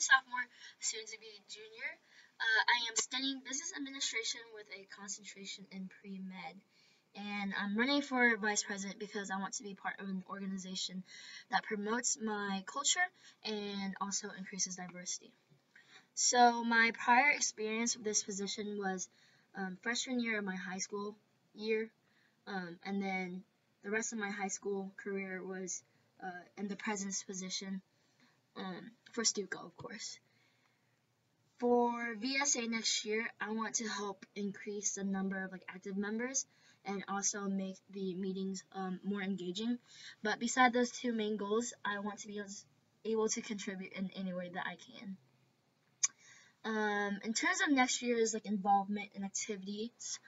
sophomore, soon to be junior. Uh, I am studying business administration with a concentration in pre med. And I'm running for vice president because I want to be part of an organization that promotes my culture and also increases diversity. So, my prior experience with this position was um, freshman year of my high school year, um, and then the rest of my high school career was uh, in the president's position um, for Stuco, of course. For VSA next year, I want to help increase the number of like active members and also make the meetings um, more engaging. But beside those two main goals, I want to be able to contribute in any way that I can. Um, in terms of next year's like involvement and activities,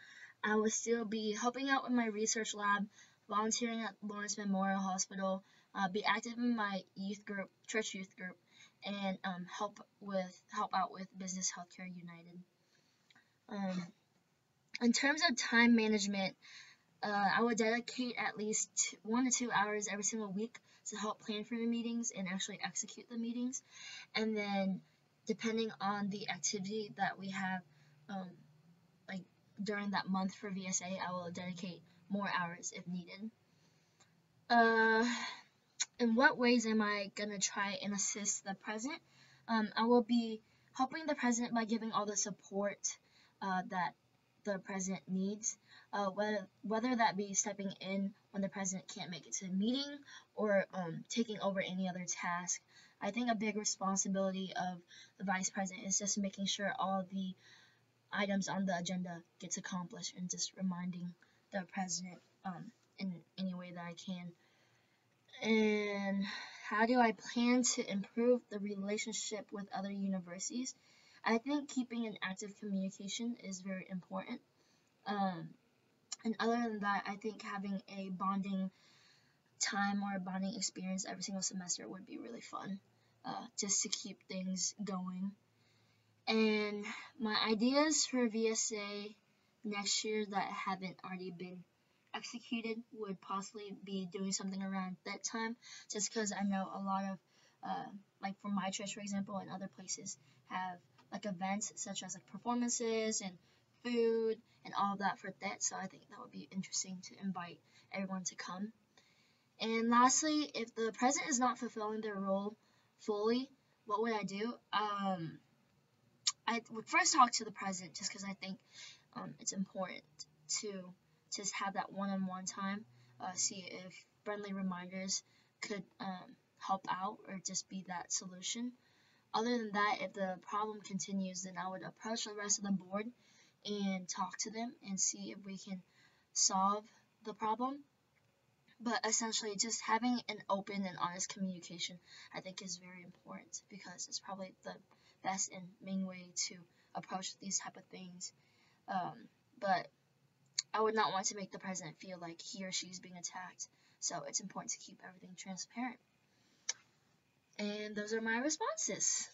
I will still be helping out with my research lab, volunteering at Lawrence Memorial Hospital, uh, be active in my youth group, church youth group, and um, help with help out with Business Healthcare United. Um, in terms of time management, uh, I would dedicate at least one to two hours every single week to help plan for the meetings and actually execute the meetings. And then, depending on the activity that we have, um, like during that month for VSA, I will dedicate more hours if needed. Uh, in what ways am I going to try and assist the president? Um, I will be helping the president by giving all the support uh, that the president needs, uh, whether, whether that be stepping in when the president can't make it to a meeting or um, taking over any other task. I think a big responsibility of the vice president is just making sure all the items on the agenda gets accomplished and just reminding the president um, in any way that I can. And how do I plan to improve the relationship with other universities? I think keeping an active communication is very important. Um, and other than that, I think having a bonding time or a bonding experience every single semester would be really fun, uh, just to keep things going. And my ideas for VSA next year that haven't already been executed would possibly be doing something around that time just because I know a lot of uh, like for my church for example and other places have like events such as like performances and food and all of that for that so I think that would be interesting to invite everyone to come. And lastly if the president is not fulfilling their role fully what would I do? Um, I would first talk to the president just because I think um, it's important to just have that one-on-one time, uh, see if friendly reminders could um, help out or just be that solution. Other than that, if the problem continues, then I would approach the rest of the board and talk to them and see if we can solve the problem. But essentially, just having an open and honest communication, I think, is very important because it's probably the best and main way to approach these type of things. Um, but I would not want to make the president feel like he or she is being attacked. So it's important to keep everything transparent. And those are my responses.